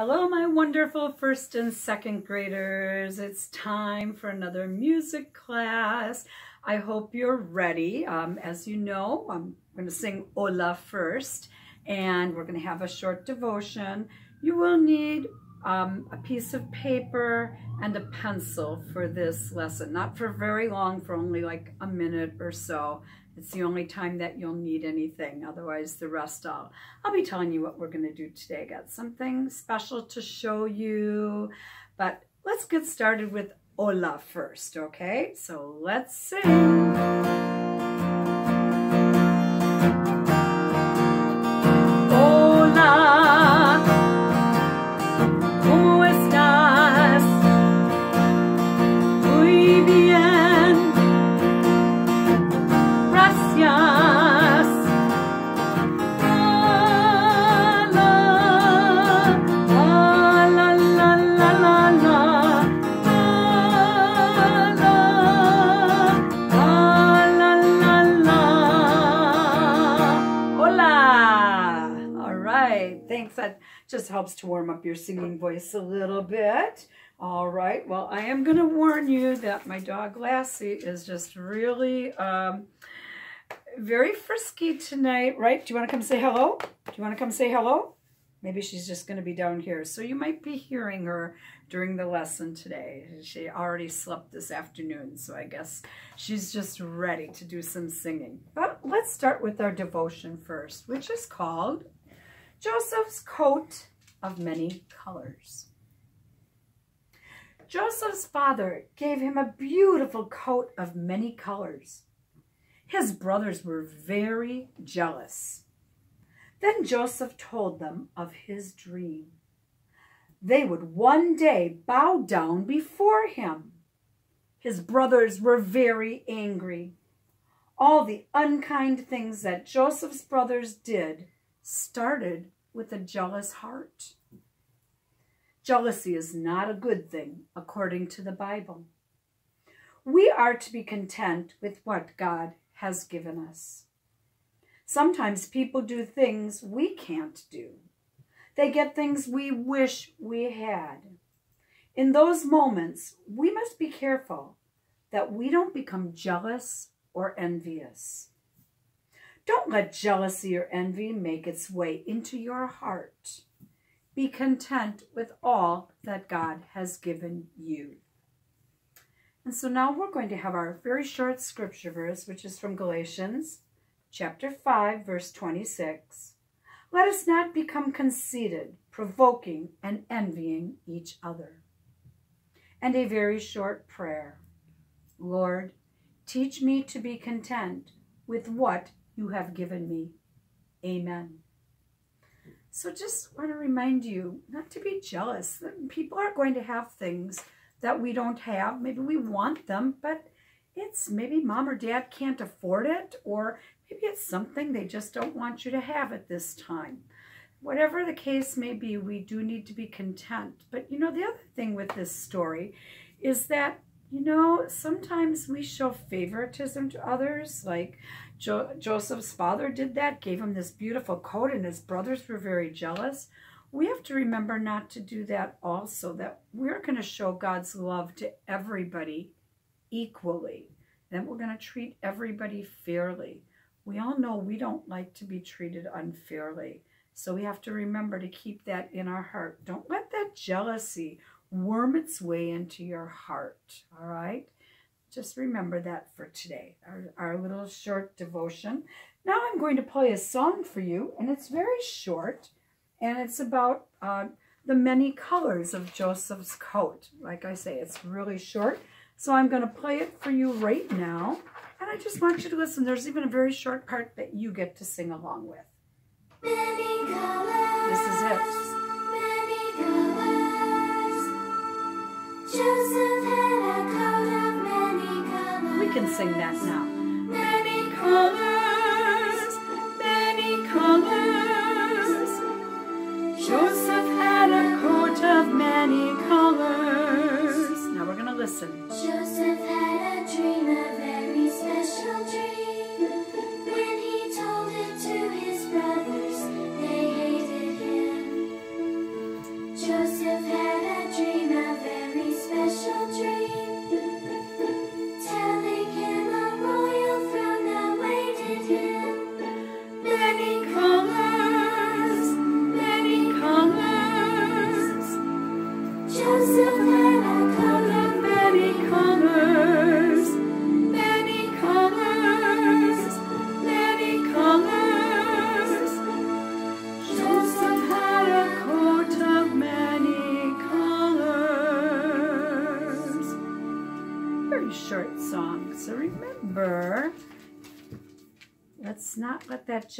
Hello, my wonderful first and second graders. It's time for another music class. I hope you're ready. Um, as you know, I'm going to sing Hola first, and we're going to have a short devotion. You will need um, a piece of paper and a pencil for this lesson. Not for very long, for only like a minute or so. It's the only time that you'll need anything. Otherwise, the rest I'll, I'll be telling you what we're going to do today. I got something special to show you. But let's get started with Hola first, okay? So let's sing. Helps to warm up your singing voice a little bit. All right, well, I am going to warn you that my dog Lassie is just really um, very frisky tonight, right? Do you want to come say hello? Do you want to come say hello? Maybe she's just going to be down here. So you might be hearing her during the lesson today. She already slept this afternoon, so I guess she's just ready to do some singing. But let's start with our devotion first, which is called Joseph's coat of many colors. Joseph's father gave him a beautiful coat of many colors. His brothers were very jealous. Then Joseph told them of his dream. They would one day bow down before him. His brothers were very angry. All the unkind things that Joseph's brothers did started with a jealous heart. Jealousy is not a good thing according to the Bible. We are to be content with what God has given us. Sometimes people do things we can't do. They get things we wish we had. In those moments, we must be careful that we don't become jealous or envious. Don't let jealousy or envy make its way into your heart. Be content with all that God has given you. And so now we're going to have our very short scripture verse, which is from Galatians chapter 5, verse 26. Let us not become conceited, provoking and envying each other. And a very short prayer. Lord, teach me to be content with what you have given me. Amen. So just want to remind you not to be jealous. People are going to have things that we don't have. Maybe we want them, but it's maybe mom or dad can't afford it, or maybe it's something they just don't want you to have at this time. Whatever the case may be, we do need to be content. But you know, the other thing with this story is that, you know, sometimes we show favoritism to others. Like jo Joseph's father did that, gave him this beautiful coat, and his brothers were very jealous. We have to remember not to do that also, that we're going to show God's love to everybody equally, that we're going to treat everybody fairly. We all know we don't like to be treated unfairly. So we have to remember to keep that in our heart. Don't let that jealousy worm its way into your heart, all right? Just remember that for today, our, our little short devotion. Now I'm going to play a song for you, and it's very short, and it's about uh, the many colors of Joseph's coat. Like I say, it's really short, so I'm going to play it for you right now, and I just want you to listen. There's even a very short part that you get to sing along with. Many colors, this is it. Many colors. Joseph had a coat of can sing that now. Many colors, many colors. Joseph had a coat of many colors. Now we're going to listen. Joseph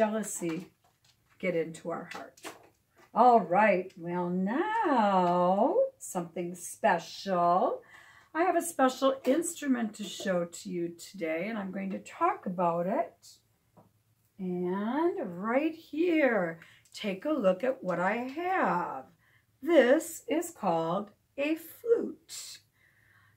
jealousy get into our heart. All right, well now, something special. I have a special instrument to show to you today, and I'm going to talk about it. And right here, take a look at what I have. This is called a flute.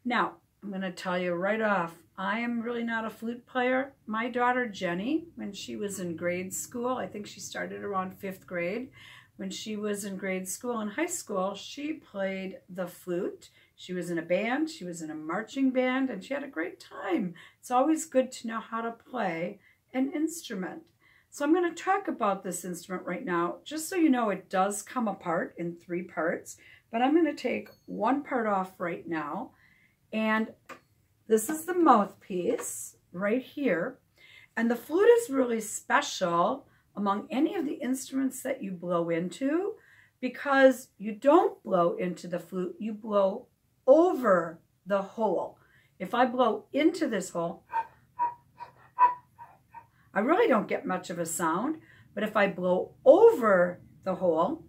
Now, I'm going to tell you right off, I am really not a flute player. My daughter Jenny, when she was in grade school, I think she started around fifth grade, when she was in grade school and high school, she played the flute. She was in a band, she was in a marching band, and she had a great time. It's always good to know how to play an instrument. So I'm going to talk about this instrument right now. Just so you know, it does come apart in three parts, but I'm going to take one part off right now. And this is the mouthpiece right here. And the flute is really special among any of the instruments that you blow into because you don't blow into the flute, you blow over the hole. If I blow into this hole, I really don't get much of a sound, but if I blow over the hole,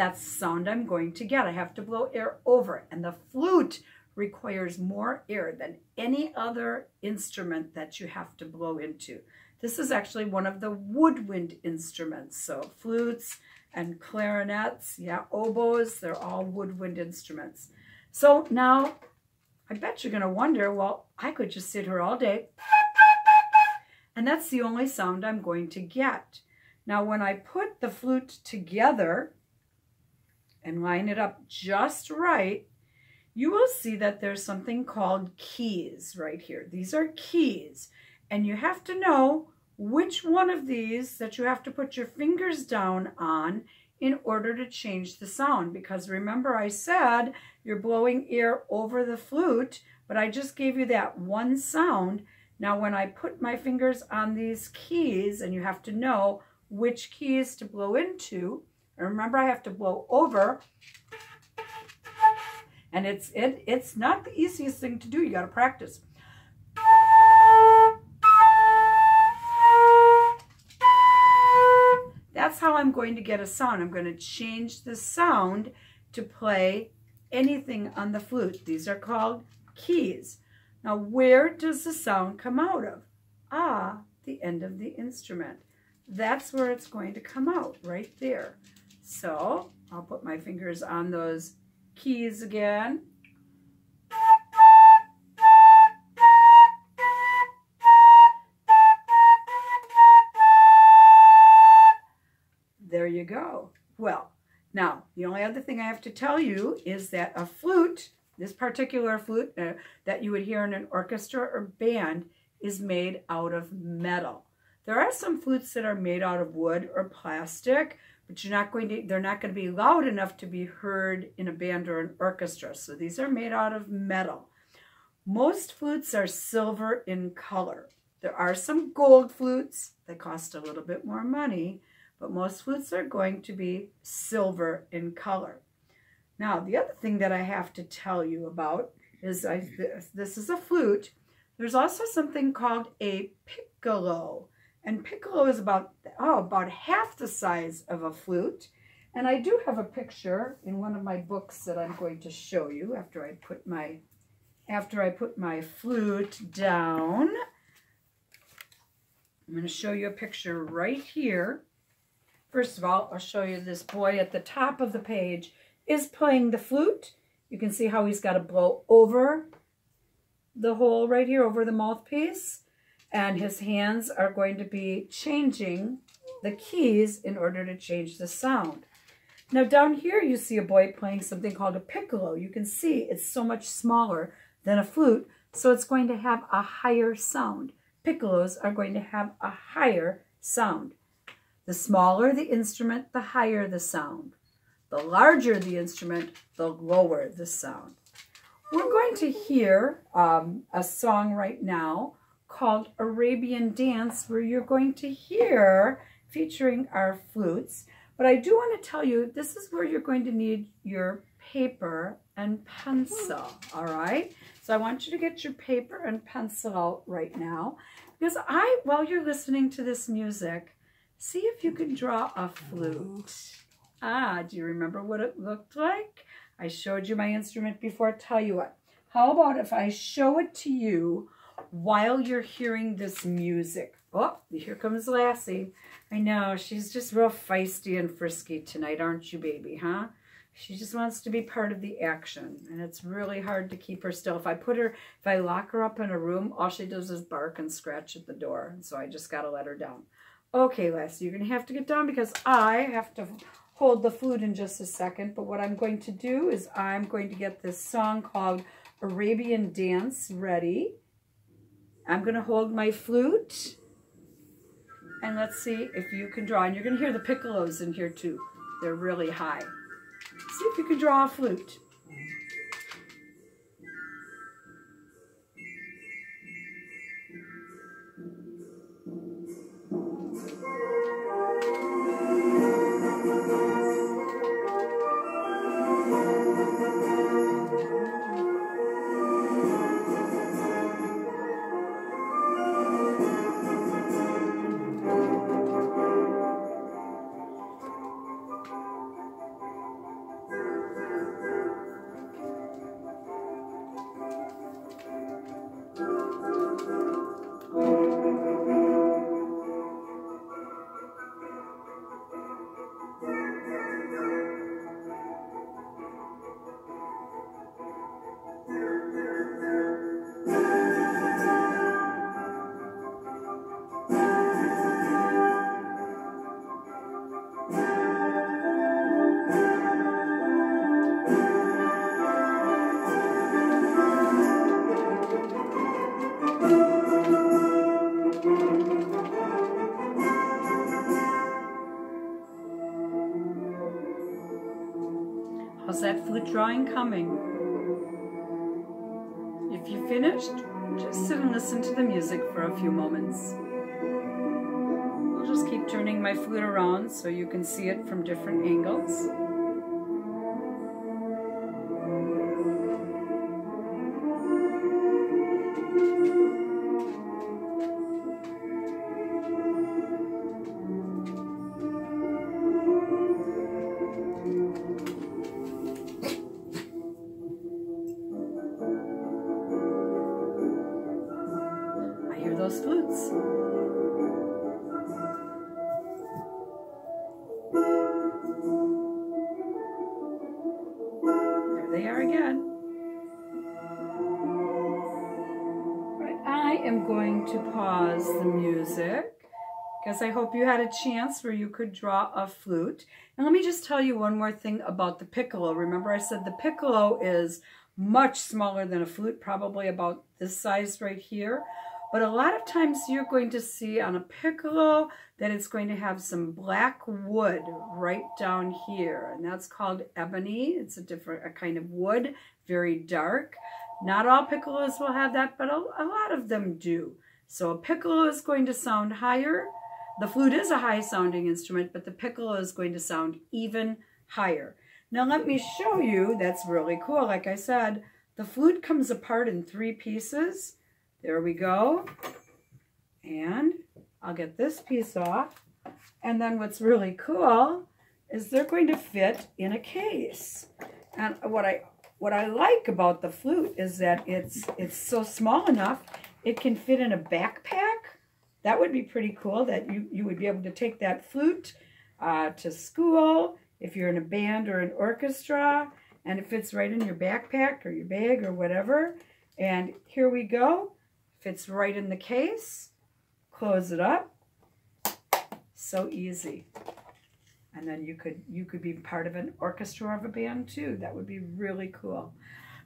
that's the sound I'm going to get. I have to blow air over it. And the flute requires more air than any other instrument that you have to blow into. This is actually one of the woodwind instruments. So flutes, and clarinets, yeah, oboes, they're all woodwind instruments. So now, I bet you're going to wonder, well, I could just sit here all day, and that's the only sound I'm going to get. Now, when I put the flute together and line it up just right, you will see that there's something called keys right here. These are keys, and you have to know which one of these that you have to put your fingers down on in order to change the sound. Because remember I said you're blowing air over the flute, but I just gave you that one sound. Now when I put my fingers on these keys, and you have to know which keys to blow into, and remember I have to blow over, and it's it it's not the easiest thing to do. You got to practice. That's how I'm going to get a sound. I'm going to change the sound to play anything on the flute. These are called keys. Now, where does the sound come out of? Ah, the end of the instrument. That's where it's going to come out, right there. So, I'll put my fingers on those keys again. There you go. Well, now, the only other thing I have to tell you is that a flute, this particular flute uh, that you would hear in an orchestra or band, is made out of metal. There are some flutes that are made out of wood or plastic, but you're not going to, they're not going to be loud enough to be heard in a band or an orchestra. So these are made out of metal. Most flutes are silver in color. There are some gold flutes that cost a little bit more money, but most flutes are going to be silver in color. Now, the other thing that I have to tell you about is I, this is a flute. There's also something called a piccolo. And piccolo is about, oh, about half the size of a flute. And I do have a picture in one of my books that I'm going to show you after I put my, after I put my flute down. I'm going to show you a picture right here. First of all, I'll show you this boy at the top of the page is playing the flute. You can see how he's got to blow over the hole right here, over the mouthpiece. And his hands are going to be changing the keys in order to change the sound. Now down here you see a boy playing something called a piccolo. You can see it's so much smaller than a flute, so it's going to have a higher sound. Piccolos are going to have a higher sound. The smaller the instrument, the higher the sound. The larger the instrument, the lower the sound. We're going to hear um, a song right now called Arabian Dance where you're going to hear featuring our flutes. But I do want to tell you, this is where you're going to need your paper and pencil, all right? So I want you to get your paper and pencil out right now because I, while you're listening to this music, see if you can draw a flute. Ah, do you remember what it looked like? I showed you my instrument before. Tell you what, how about if I show it to you while you're hearing this music? Oh, here comes Lassie. I know, she's just real feisty and frisky tonight, aren't you, baby, huh? She just wants to be part of the action, and it's really hard to keep her still. If I put her, if I lock her up in a room, all she does is bark and scratch at the door, so I just got to let her down. Okay, Lassie, you're going to have to get down because I have to hold the flute in just a second, but what I'm going to do is I'm going to get this song called Arabian Dance ready. I'm going to hold my flute, and let's see if you can draw. And you're going to hear the piccolos in here too. They're really high. See if you can draw a flute. Drawing coming? If you finished, just sit and listen to the music for a few moments. I'll just keep turning my flute around so you can see it from different angles. Because I hope you had a chance where you could draw a flute. And let me just tell you one more thing about the piccolo. Remember I said the piccolo is much smaller than a flute, probably about this size right here. But a lot of times you're going to see on a piccolo that it's going to have some black wood right down here. And that's called ebony. It's a different a kind of wood, very dark. Not all piccolos will have that, but a, a lot of them do. So a piccolo is going to sound higher. The flute is a high sounding instrument, but the piccolo is going to sound even higher. Now let me show you, that's really cool. Like I said, the flute comes apart in three pieces. There we go. And I'll get this piece off. And then what's really cool is they're going to fit in a case. And what I what I like about the flute is that it's it's so small enough it can fit in a backpack. That would be pretty cool that you, you would be able to take that flute uh, to school if you're in a band or an orchestra and it fits right in your backpack or your bag or whatever. And here we go. Fits right in the case. Close it up. So easy. And then you could you could be part of an orchestra or of a band too. That would be really cool.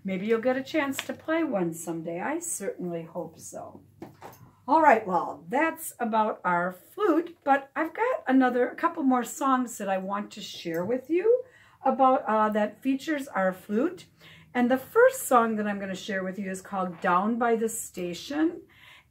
Maybe you'll get a chance to play one someday. I certainly hope so. All right, well, that's about our flute, but I've got another, a couple more songs that I want to share with you about uh, that features our flute. And the first song that I'm going to share with you is called Down by the Station.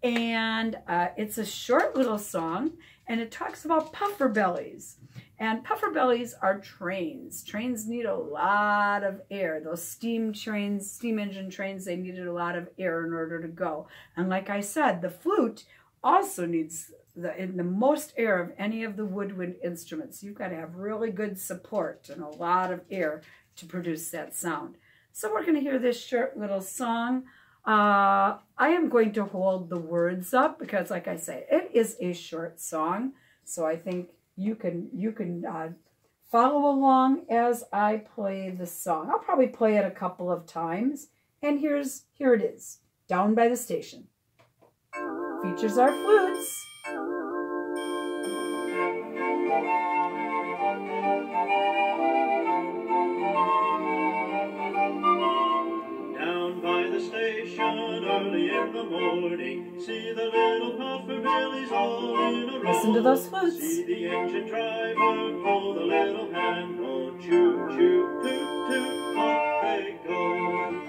And uh, it's a short little song, and it talks about puffer bellies. And puffer bellies are trains. Trains need a lot of air. Those steam trains, steam engine trains, they needed a lot of air in order to go. And like I said, the flute also needs the, in the most air of any of the woodwind instruments. You've got to have really good support and a lot of air to produce that sound. So we're going to hear this short little song. Uh, I am going to hold the words up because, like I say, it is a short song. So I think you can you can uh, follow along as I play the song. I'll probably play it a couple of times. And here's here it is, Down by the Station. Features our flutes. The morning, see the little puffer billies all in a row. Listen to those flutes. See the engine driver pull the little handle, oh, choo choo, toot toot, off they go.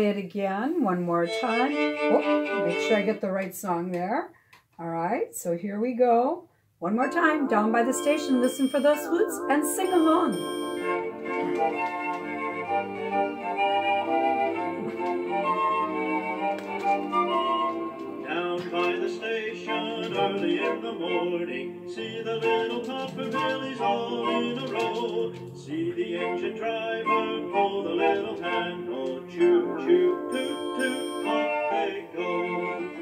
Play it again one more time. Oh, make sure I get the right song there. All right, so here we go. One more time, down by the station, listen for those flutes and sing along. Early in the morning, see the little puffer billies all in a row. See the engine driver pull the little handle, choo choo, toot toot, off they go.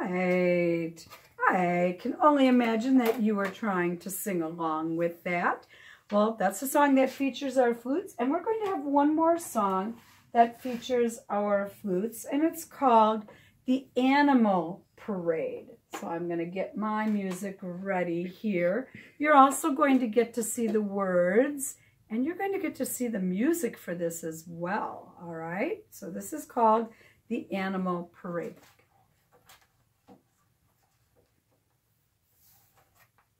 Right. I can only imagine that you are trying to sing along with that. Well, that's a song that features our flutes, and we're going to have one more song that features our flutes, and it's called The Animal Parade. So I'm going to get my music ready here. You're also going to get to see the words, and you're going to get to see the music for this as well, all right? So this is called The Animal Parade.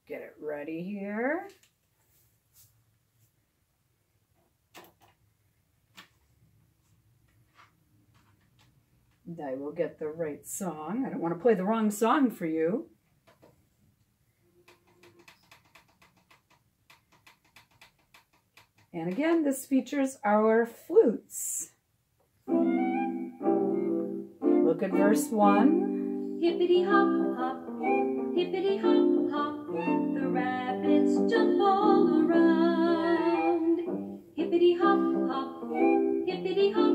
Get it ready here. And I will get the right song. I don't want to play the wrong song for you. And again, this features our flutes. Look at verse 1. Hippity hop hop, hippity hop hop, the rabbits jump all around. Hippity hop hop, hippity hop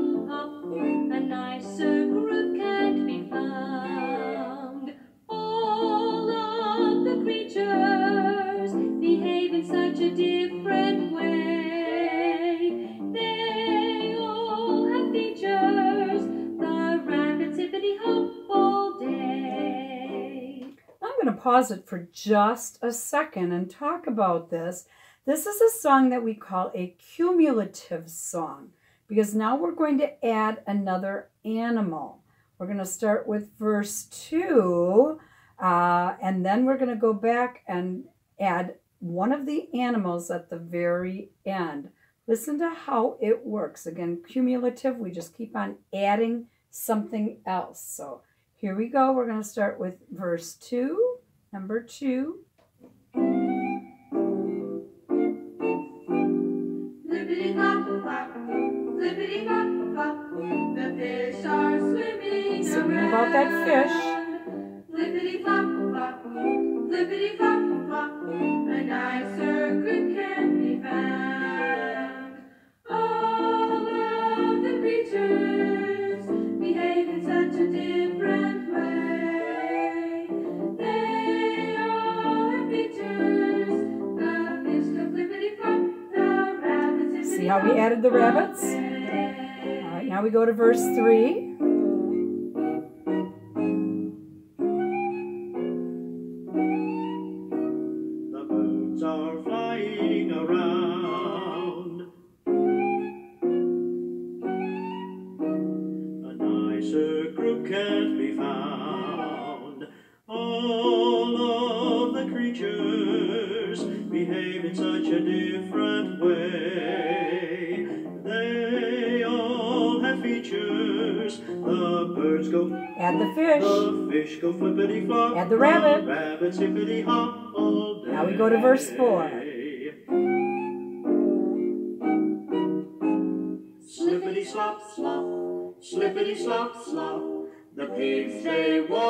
pause it for just a second and talk about this. This is a song that we call a cumulative song because now we're going to add another animal. We're going to start with verse 2 uh, and then we're going to go back and add one of the animals at the very end. Listen to how it works. Again, cumulative, we just keep on adding something else. So here we go. We're going to start with verse 2, number 2. Lippity hop hop, Flippity flop flop, the fish are swimming Singing about that fish. Flippity flop flop, flippity flop flop, a nicer group can be found. How we added the rabbits? All right, now we go to verse 3. The birds are flying around. A nicer group can't be found. All of the creatures behave in such a different birds go Add the fish. the fish go flippity flop. Add the rabbit. Rabbits hippity hop all day. Now we go to verse 4. Slippity slop slop, slippity slop slop. The pigs they wallow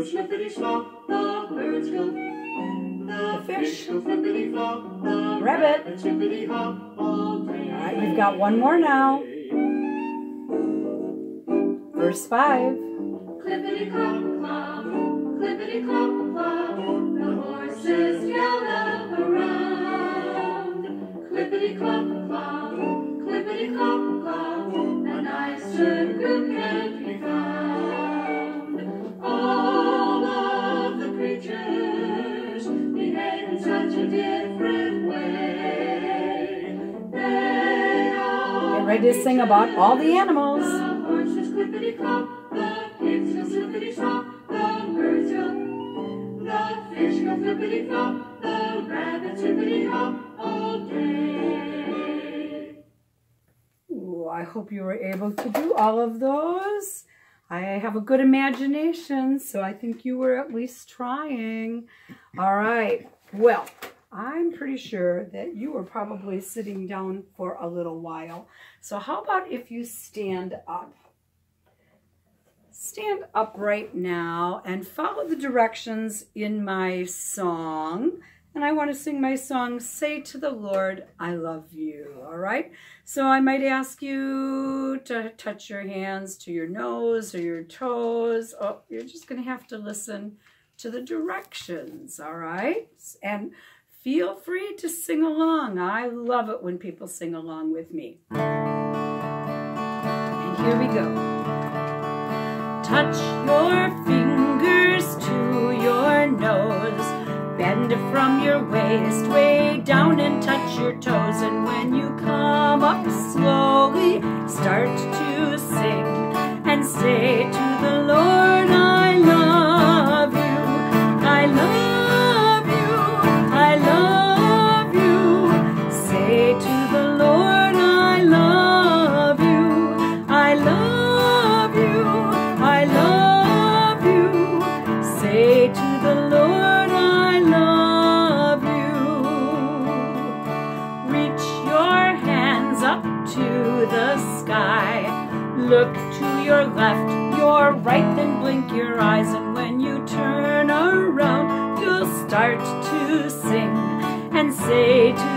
go slippity slop, the birds go. The fish. go flippity flop, the Rabbit. hippity hop all day. All right, we've got one more now. Verse 5. Clippity clop clop, clippity clop clop, the horses gallop around. Clippity clop clop, clippity clop clop, a nicer group can't ready to sing about all the animals. Ooh, I hope you were able to do all of those. I have a good imagination, so I think you were at least trying. All right. Well, I'm pretty sure that you were probably sitting down for a little while. So how about if you stand up? Stand up right now and follow the directions in my song. And I want to sing my song, Say to the Lord, I Love You. All right? So I might ask you to touch your hands to your nose or your toes. Oh, you're just going to have to listen to the directions. All right? And feel free to sing along. I love it when people sing along with me. And here we go. Touch your fingers to your nose. Bend from your waist way down and touch your toes. And when you come up slowly, start to sing your eyes. And when you turn around, you'll start to sing and say to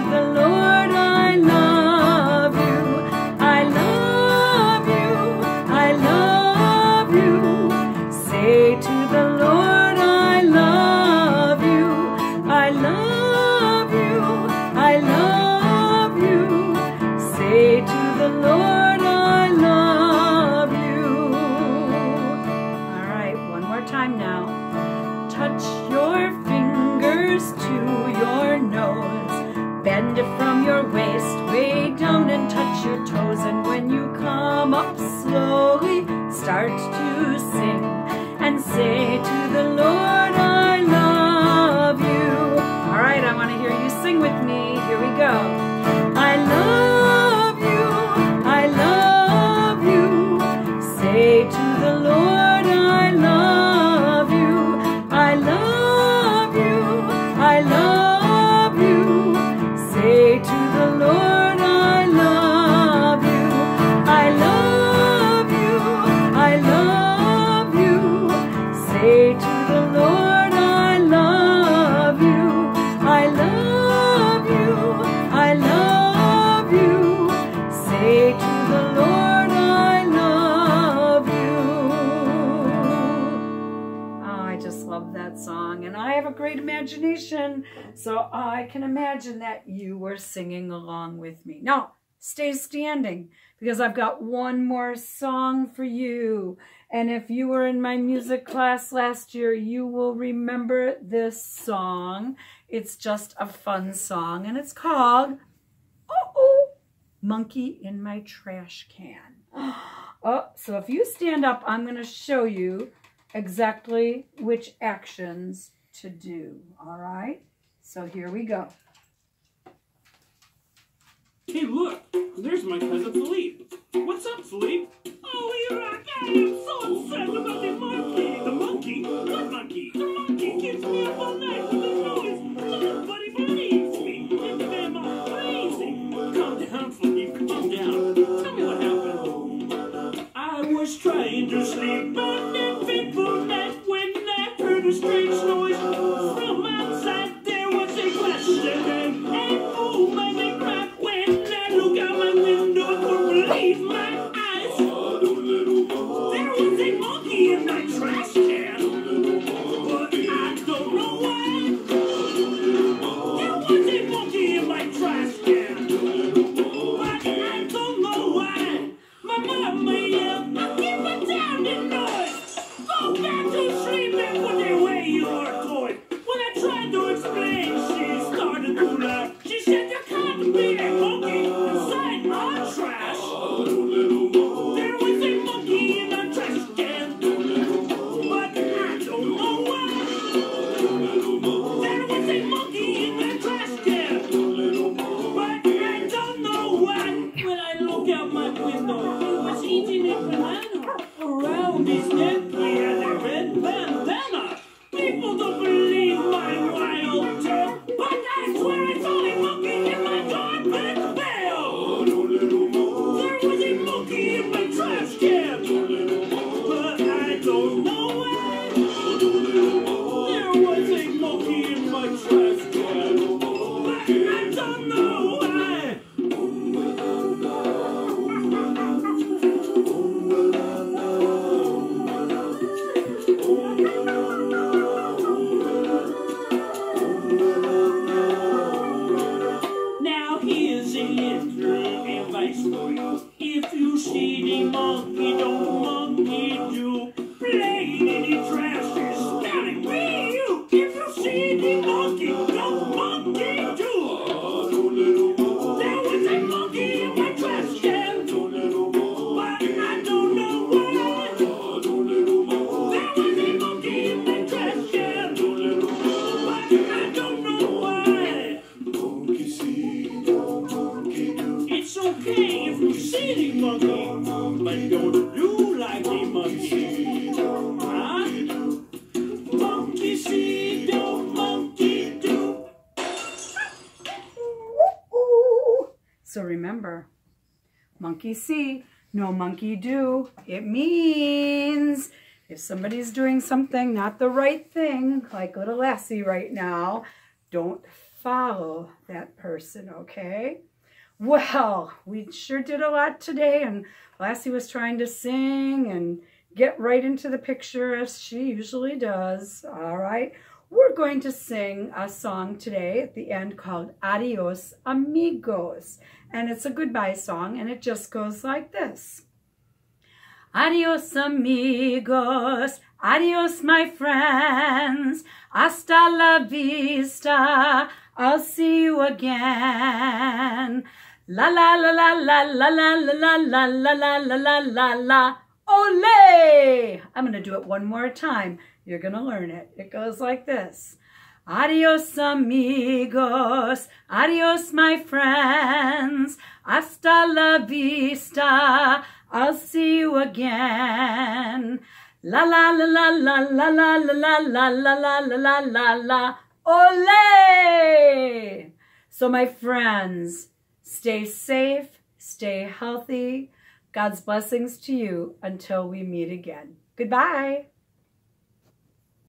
imagination. So I can imagine that you were singing along with me. Now, stay standing because I've got one more song for you. And if you were in my music class last year, you will remember this song. It's just a fun song and it's called Oh, Monkey in My Trash Can. Oh, so if you stand up, I'm going to show you exactly which actions to do. All right? So here we go. Hey, look! There's my cousin Philippe. What's up, Philippe? Oh, Iraq, I am so upset about the monkey. The monkey? What monkey? The monkey keeps me up all night with the noise. Nobody believes me. It's them all crazy. Calm down, Philippe. Calm down. Tell me what happened. I was trying to sleep on Без see, no monkey do. It means if somebody's doing something not the right thing, like little Lassie right now, don't follow that person, okay? Well, we sure did a lot today, and Lassie was trying to sing and get right into the picture as she usually does. All right. We're going to sing a song today at the end called Adios Amigos. And it's a goodbye song, and it just goes like this. Adios amigos, adios my friends, hasta la vista, I'll see you again. La la la la la la la la la la la la la la la Ole! I'm going to do it one more time. You're going to learn it. It goes like this. Adios amigos, adios my friends, hasta la vista, I'll see you again. La la la la la la la la la la la la la la la Ole! So my friends, stay safe, stay healthy. God's blessings to you until we meet again. Goodbye.